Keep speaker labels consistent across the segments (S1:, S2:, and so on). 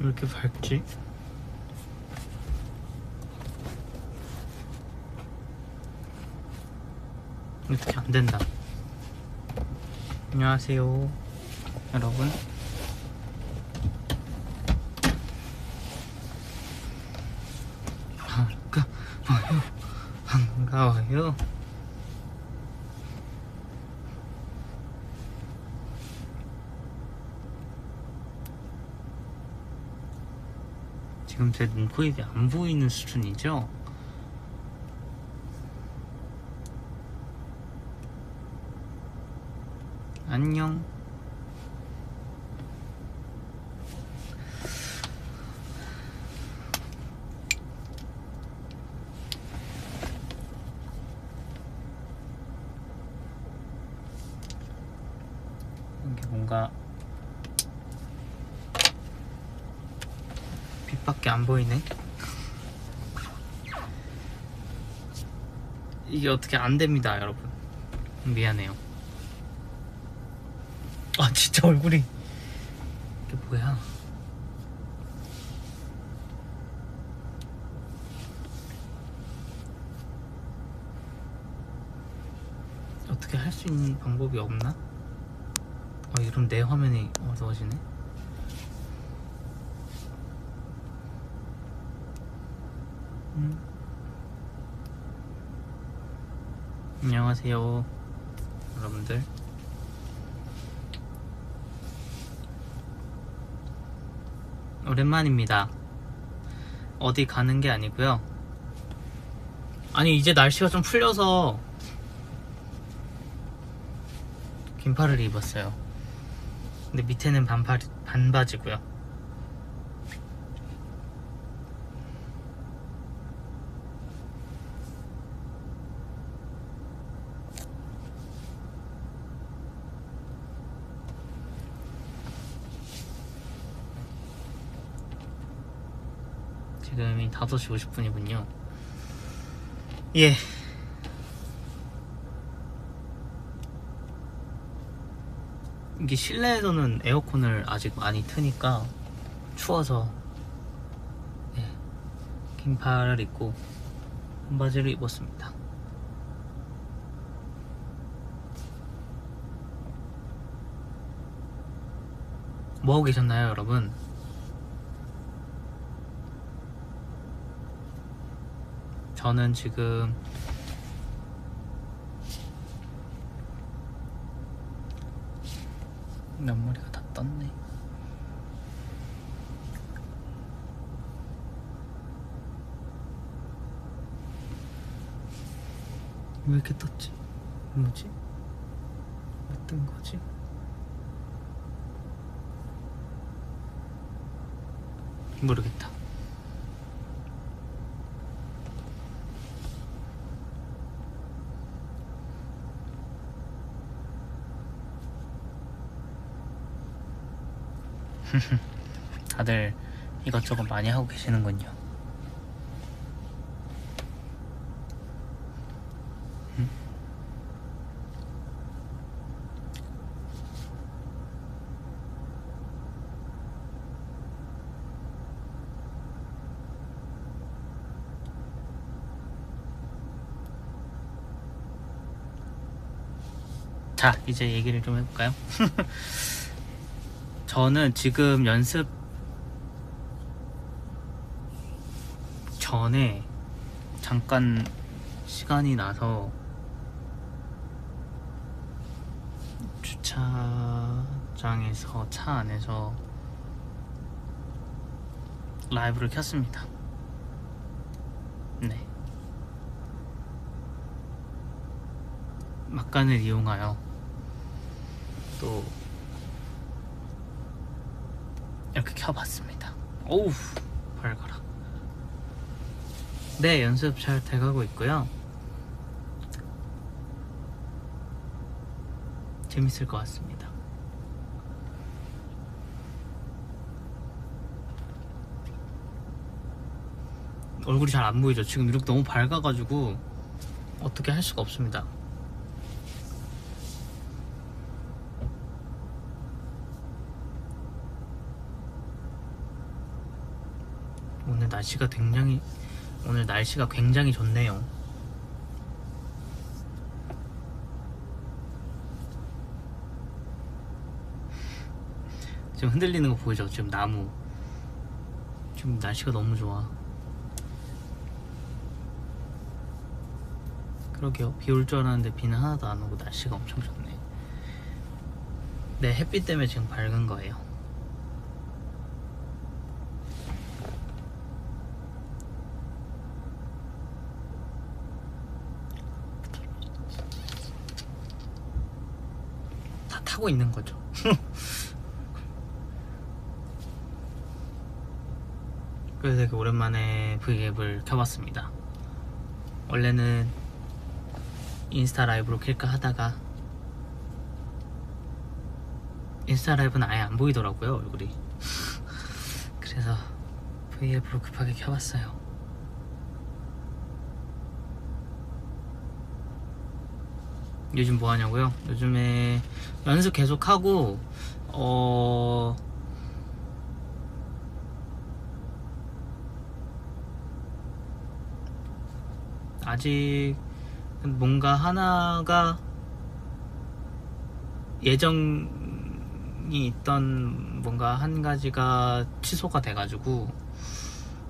S1: 왜 이렇게 밝지? 이렇게 안 된다. 안녕하세요, 여러분. 반가워요. 반가워요. 지금 제 눈, 코, 입이 안 보이는 수준이죠? 안녕. 이게 뭔가 빛밖에 안 보이네. 이게 어떻게 안 됩니다, 여러분. 미안해요. 아, 진짜 얼굴이. 이게 뭐야? 어떻게 할 수 있는 방법이 없나? 아, 이럼 내 화면이 어두워지네. 안녕하세요, 여러분들. 오랜만입니다. 어디 가는 게 아니고요. 아니 이제 날씨가 좀 풀려서 긴팔을 입었어요. 근데 밑에는 반팔 반바지고요. 지금이 5시 50분이군요. 예. 이게 실내에서는 에어컨을 아직 많이 트니까 추워서 네, 긴팔을 입고 반바지를 입었습니다. 뭐 하고 계셨나요, 여러분? 저는 지금 옆머리가 다 떴네. 왜 이렇게 떴지? 뭐지? 왜 뜬 거지? 모르겠다. 다들 이것저것 많이 하고 계시는군요. 음? 자, 이제 얘기를 좀 해볼까요? 저는 지금 연습 전에 잠깐 시간이 나서 주차장에서 차 안에서 라이브를 켰습니다. 네. 막간을 이용하여 또 이렇게 켜봤습니다. 오우 밝아라. 네 연습 잘 돼가고 있고요. 재밌을 것 같습니다. 얼굴이 잘 안 보이죠? 지금 이렇게 너무 밝아가지고 어떻게 할 수가 없습니다. 날씨가 굉장히 오늘 날씨가 굉장히 좋네요. 지금 흔들리는 거 보이죠? 지금 나무. 지금 날씨가 너무 좋아. 그러게요. 비 올 줄 알았는데 비는 하나도 안 오고 날씨가 엄청 좋네. 네, 햇빛 때문에 지금 밝은 거예요. 다 타고 있는 거죠. 그래서 되게 오랜만에 V앱을 켜봤습니다. 원래는 인스타 라이브로 킬까 하다가 인스타 라이브는 아예 안 보이더라고요 얼굴이 그래서 V앱으로 급하게 켜봤어요 요즘 뭐 하냐고요? 요즘에 연습 계속 하고 어 아직 뭔가 하나가 예정이 있던 뭔가 한 가지가 취소가 돼가지고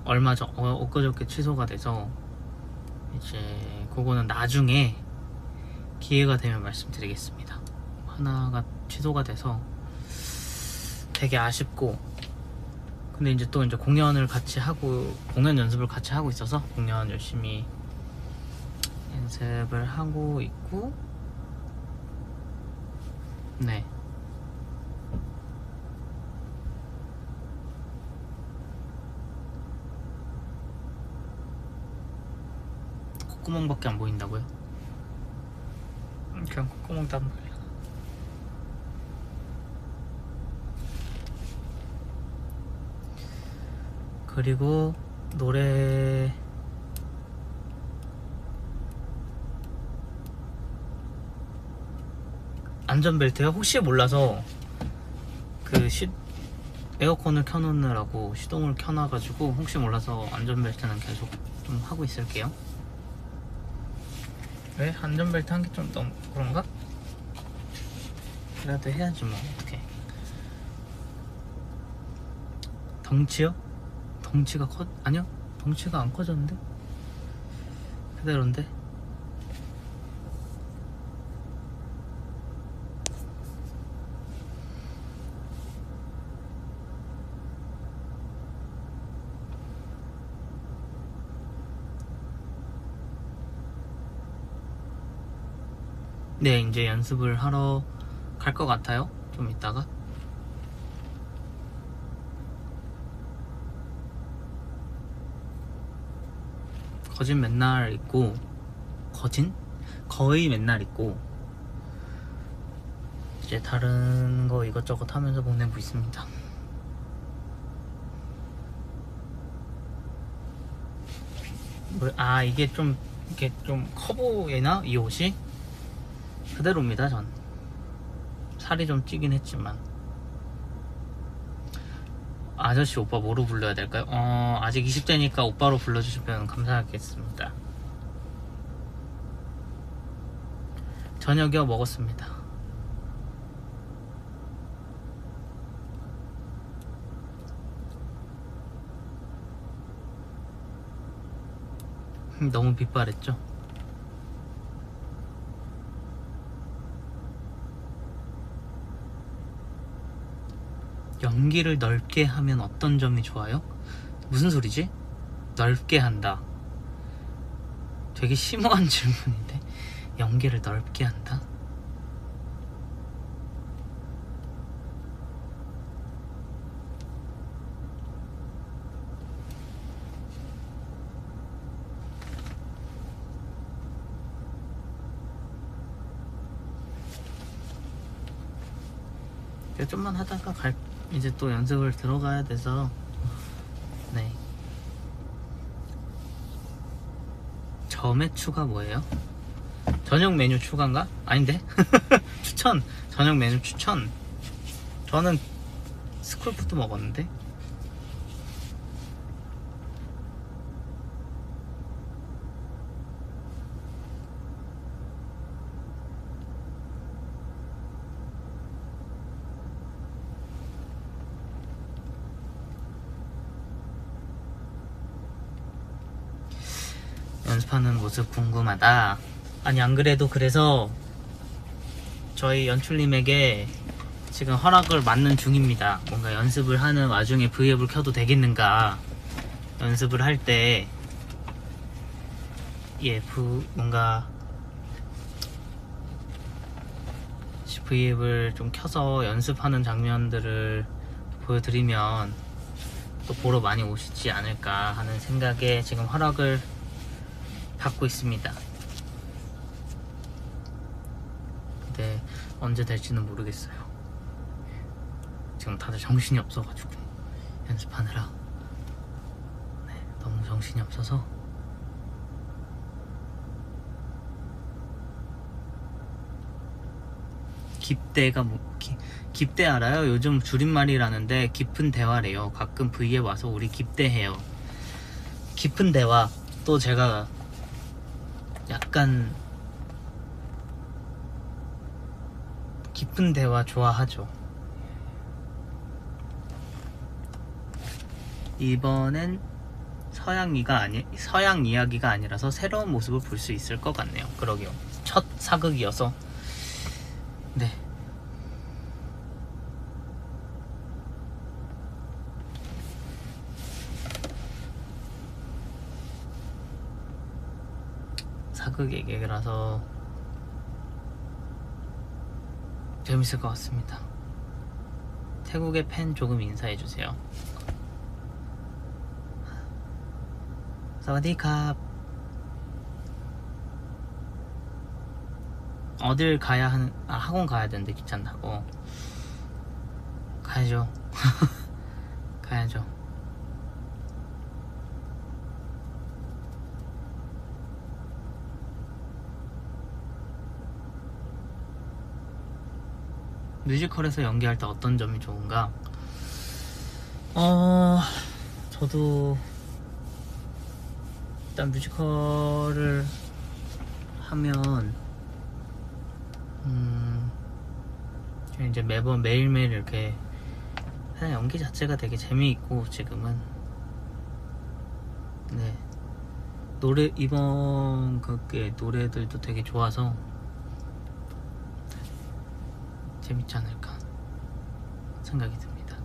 S1: 얼마 전 어, 엊그저께 취소가 돼서 이제 그거는 나중에 기회가 되면 말씀드리겠습니다. 하나가 취소가 돼서 되게 아쉽고 근데 이제 또 이제 공연을 같이 하고 공연 연습을 같이 하고 있어서 공연 열심히 연습을 하고 있고 네 콧구멍밖에 안 보인다고요? 음, 그냥 콧구멍도 안 보여 그리고 노래 안전벨트요? 혹시 몰라서 그 시, 에어컨을 켜놓느라고 시동을 켜놔가지고 혹시 몰라서 안전벨트는 계속 좀 하고 있을게요. 왜? 안전벨트 한게좀 너무 그런가? 그래도 해야지 뭐 어떡해 덩치요? 덩치가 커? 아니요 덩치가 안 커졌는데? 그대로인데? 네, 이제 연습을 하러 갈 것 같아요. 좀 이따가. 거진 맨날 있고, 거진? 거의 맨날 있고, 이제 다른 거 이것저것 하면서 보내고 있습니다. 뭐, 아, 이게 좀, 이게 좀 커 보이나? 이 옷이? 그대로입니다, 전. 살이 좀 찌긴 했지만. 아저씨 오빠 뭐로 불러야 될까요? 어, 아직 20대니까 오빠로 불러주시면 감사하겠습니다. 저녁이요, 먹었습니다. 음, 너무 빛바랬죠? 연기를 넓게 하면 어떤 점이 좋아요? 무슨 소리지? 넓게 한다. 되게 심오한 질문인데 연기를 넓게 한다? 좀만 하다가 갈 이제 또 연습을 들어가야 돼서 네 저메추가 뭐예요? 저녁 메뉴 추가인가? 아닌데? 추천 저녁 메뉴 추천 저는 스쿨푸드 먹었는데 연습하는 모습 궁금하다. 아니 안 그래도 그래서 저희 연출님에게 지금 허락을 받는 중입니다. 뭔가 연습을 하는 와중에 V앱을 켜도 되겠는가 연습을 할 때 예, 부, 뭔가 V앱을 좀 켜서 연습하는 장면들을 보여드리면 또 보러 많이 오시지 않을까 하는 생각에 지금 허락을 받고 있습니다. 근데 언제 될지는 모르겠어요. 지금 다들 정신이 없어가지고 연습하느라 네, 너무 정신이 없어서 깊대가 뭐 기- 깊대 알아요? 요즘 줄임말이라는데 깊은 대화래요. 가끔 V에 와서 우리 깊대해요. 깊은 대화 또 제가 약간 깊은 대화 좋아하죠. 이번엔 서양 이가 아니 서양 이야기가 아니라서 새로운 모습을 볼 수 있을 것 같네요. 그러게요. 첫 사극이어서 네. 사극 얘기라서 재밌을 것 같습니다. 태국의 팬 조금 인사해 주세요. 사와디캅. 어딜 가야 하는 아 학원 가야 되는데 귀찮다고 가야죠 가야죠 뮤지컬에서 연기할 때 어떤 점이 좋은가? 어 저도 일단 뮤지컬을 하면 음, 이제 매번 매일매일 이렇게 그냥 연기 자체가 되게 재미있고 지금은. 네. 노래 이번 그게 노래들도 되게 좋아서 재밌지 않을까 생각이 듭니다.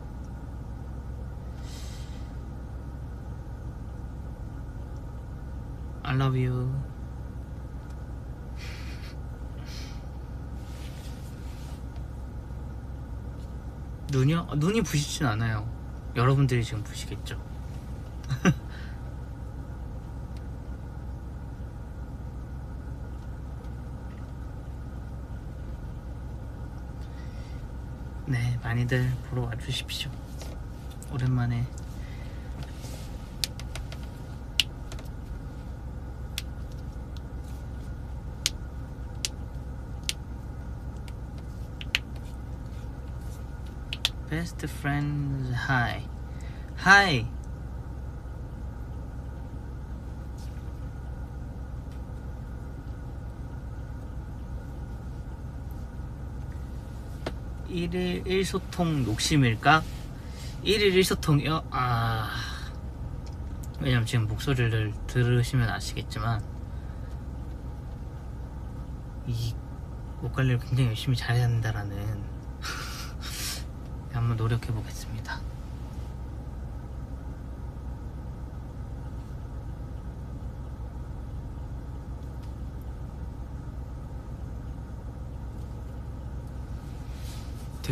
S1: I love you. 눈이요? 아, 눈이 부시진 않아요. 여러분들이 지금 부시겠죠. 네, 많이들 보러 와주십시오. 오랜만에 Best friends, hi. Hi. 일일 1소통 녹심일까? 1일 1소통이요? 아. 왜냐면 지금 목소리를 들으시면 아시겠지만, 이 목관리를 굉장히 열심히 잘해야 한다라는 한번 노력해 보겠습니다.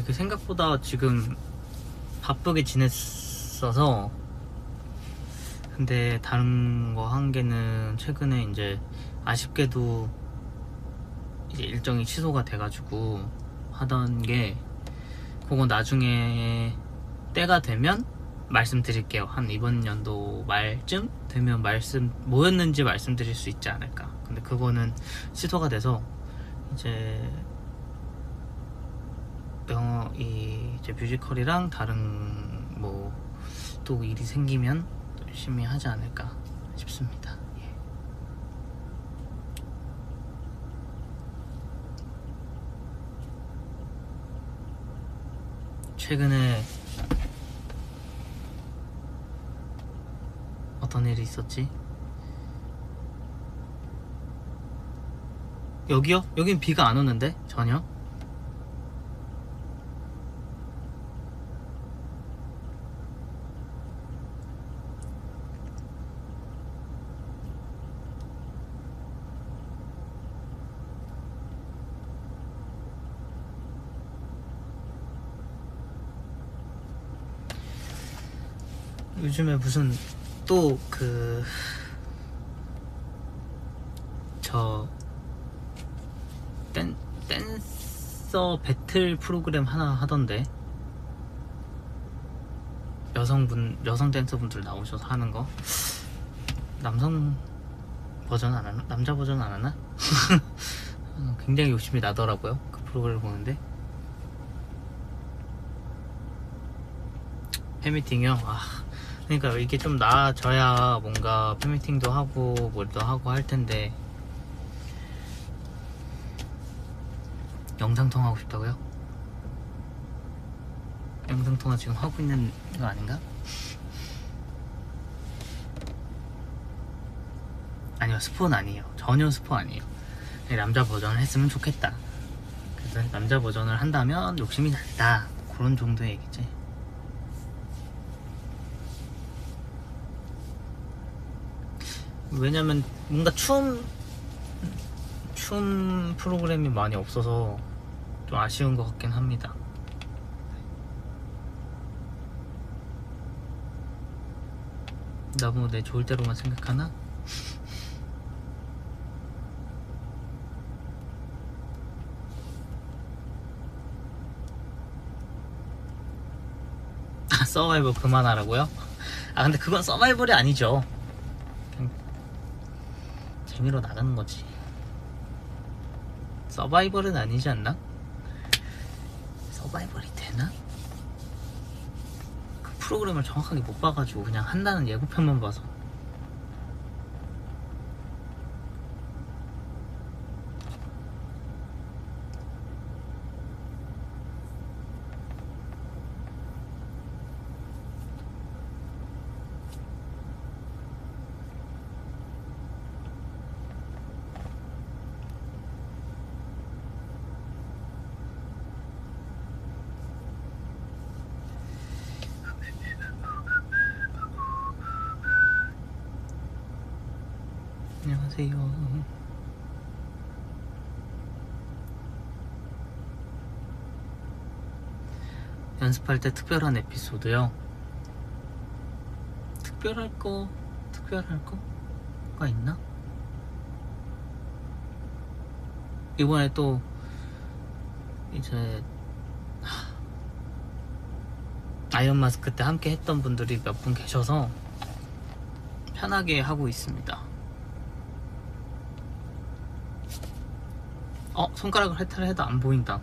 S1: 되게 생각보다 지금 바쁘게 지냈어서 근데 다른 거 한 개는 최근에 이제 아쉽게도 이제 일정이 취소가 돼가지고 하던 게 그거 나중에 때가 되면 말씀드릴게요. 한 이번 연도 말쯤 되면 말씀 뭐였는지 말씀드릴 수 있지 않을까. 근데 그거는 취소가 돼서 이제 영 어 이 이제 뮤지컬이랑 다른 뭐 또 일이 생기면 또 열심히 하지 않을까 싶습니다. 예. 최근에 어떤 일이 있었지? 여기요? 여긴 비가 안 오는데 전혀. 요즘에 무슨 또 그 저 댄, 댄서 배틀 프로그램 하나 하던데 여성분 여성 댄서분들 나오셔서 하는 거 남성 버전 안 하나? 남자 버전 안 하나? 어, 굉장히 욕심이 나더라고요 그 프로그램을 보는데 팬미팅이요? 아 그러니까 이게 좀 나아져야 뭔가 팬미팅도 하고 뭘도 하고 할 텐데. 영상 통화 하고 싶다고요? 영상 통화 지금 하고 있는 거 아닌가? 아니요 스포는 아니에요. 전혀 스포 아니에요. 네, 남자 버전을 했으면 좋겠다. 그래서 남자 버전을 한다면 욕심이 난다. 그런 정도의 얘기지 왜냐면 뭔가 춤, 춤 프로그램이 많이 없어서 좀 아쉬운 것 같긴 합니다. 너무 내 좋을 대로만 생각하나? 아, 서바이벌 그만하라고요? 아 근데 그건 서바이벌이 아니죠. 재미로 나가는 거지. 서바이벌은 아니지 않나? 서바이벌이 되나? 그 프로그램을 정확하게 못 봐가지고 그냥 한다는 예고편만 봐서. 안녕하세요. 연습할 때 특별한 에피소드요. 특별할 거, 특별할 거가 있나? 이번에 또 이제 하, 아이언 마스크 때 함께 했던 분들이 몇 분 계셔서 편하게 하고 있습니다. 어 손가락을 해탈을 해도 안 보인다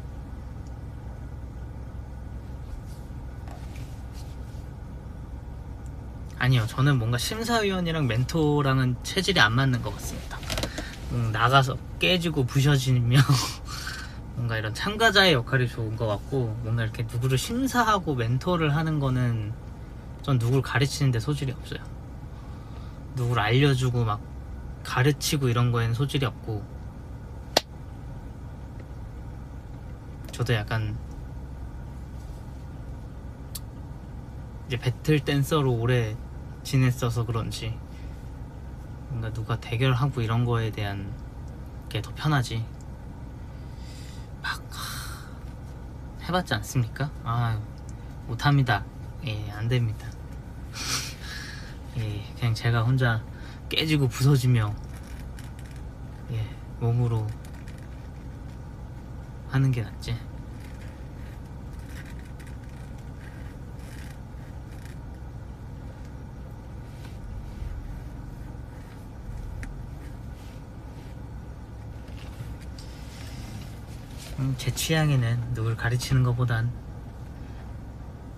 S1: 아니요 저는 뭔가 심사위원이랑 멘토랑은 체질이 안 맞는 것 같습니다. 음, 나가서 깨지고 부셔지며 뭔가 이런 참가자의 역할이 좋은 것 같고 뭔가 이렇게 누구를 심사하고 멘토를 하는 거는 전 누구를 가르치는데 소질이 없어요. 누구를 알려주고 막 가르치고 이런 거에는 소질이 없고 저도 약간 이제 배틀 댄서로 오래 지냈어서 그런지 뭔가 누가 대결하고 이런 거에 대한 게 더 편하지 막 하, 해봤지 않습니까? 아 못합니다 예 안됩니다 예 그냥 제가 혼자 깨지고 부서지며 예 몸으로 하는 게 낫지. 음, 제 취향에는 누굴 가르치는 것보단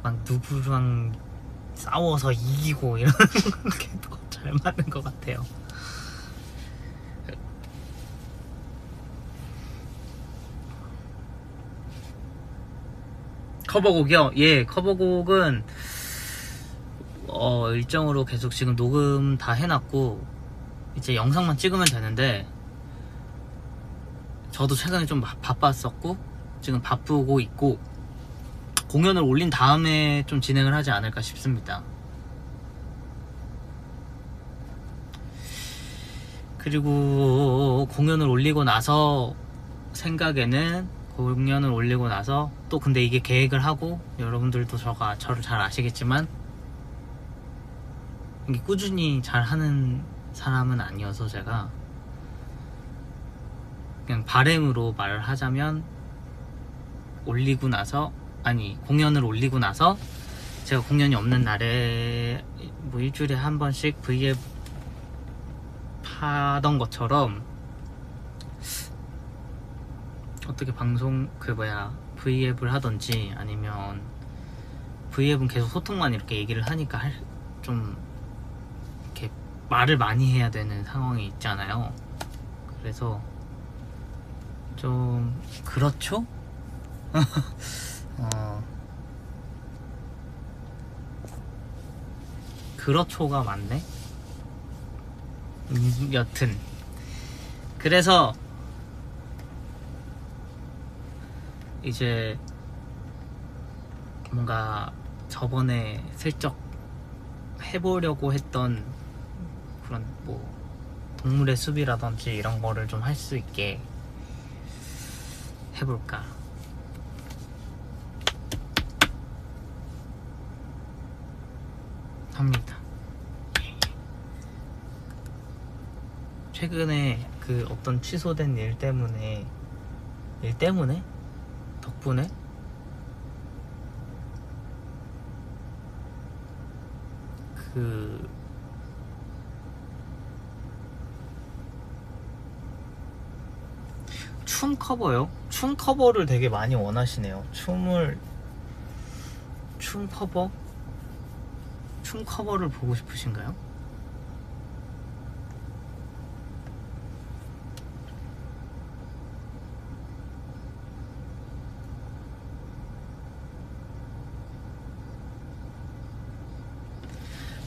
S1: 막 누구랑 싸워서 이기고 이런 게 더 잘 맞는 것 같아요. 커버곡이요? 예, 커버곡은 어, 일정으로 계속 지금 녹음 다 해놨고 이제 영상만 찍으면 되는데 저도 최근에 좀 바- 바빴었고 지금 바쁘고 있고 공연을 올린 다음에 좀 진행을 하지 않을까 싶습니다. 그리고 공연을 올리고 나서 생각에는 공연을 올리고 나서 또 근데 이게 계획을 하고 여러분들도 저가 저를 잘 아시겠지만 꾸준히 잘 하는 사람은 아니어서 제가 그냥 바램으로 말을 하자면 올리고 나서 아니 공연을 올리고 나서 제가 공연이 없는 날에 뭐 일주일에 한 번씩 V앱 하던 것처럼 어떻게 방송 그 뭐야 V앱을 하던지 아니면 V앱은 계속 소통만 이렇게 얘기를 하니까 할, 좀 이렇게 말을 많이 해야 되는 상황이 있잖아요. 그래서 좀 그렇죠? 어 그렇죠가 맞네. 음, 여튼 그래서 이제 뭔가 저번에 슬쩍 해보려고 했던 그런 뭐 동물의 숲이라든지 이런 거를 좀 할 수 있게 해볼까 합니다. 최근에 그 어떤 취소된 일 때문에 일 때문에 덕분에 그 춤 커버요? 춤 커버를 되게 많이 원하시네요. 춤을 춤 커버? 춤 커버를 보고 싶으신가요?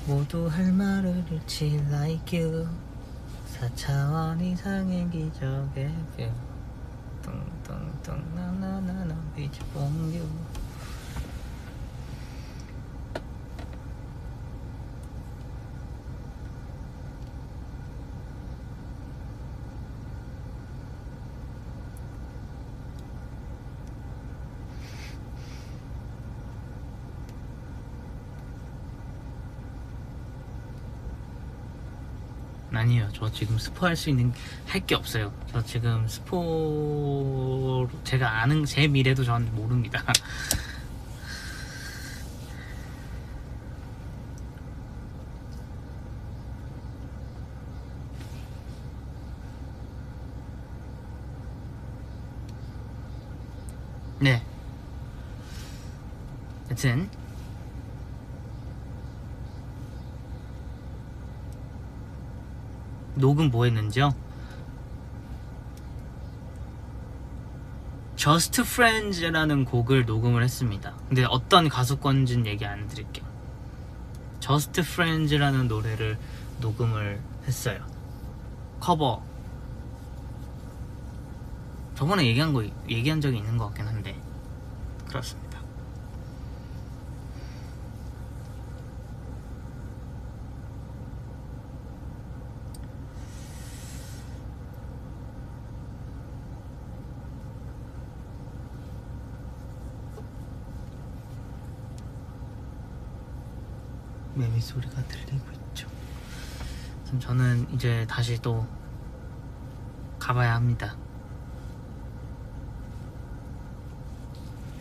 S1: 모두 할 말을 잃지 like you 4차원 이상의 기적의 뷰 뚱뚱뚱 나나나나 빛이 뽕유 아니에요. 저 지금 스포할 수 있는 할 게 없어요. 저 지금 스포 제가 아는 제 미래도 전 모릅니다. 네. 여튼 녹음 뭐 했는지요? Just Friends라는 곡을 녹음을 했습니다. 근데 어떤 가수 건지는 얘기 안 드릴게요. Just Friends라는 노래를 녹음을 했어요. 커버. 저번에 얘기한 거 얘기한 적이 있는 것 같긴 한데 그렇습니다. 매미 소리가 들리고 있죠. 그럼 저는 이제 다시 또 가봐야 합니다.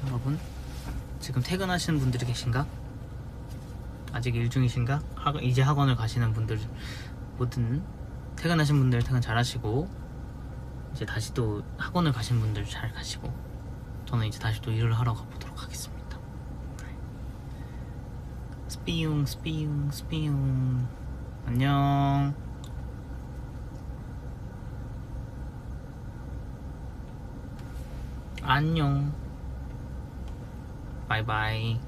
S1: 여러분, 지금 퇴근하시는 분들이 계신가? 아직 일 중이신가? 학- 이제 학원을 가시는 분들 모든 퇴근하신 분들 퇴근 잘 하시고 이제 다시 또 학원을 가신 분들 잘 가시고 저는 이제 다시 또 일을 하러 가보도록 하겠습니다. 스피용 스피용 스피용 안녕. 안녕. 바이바이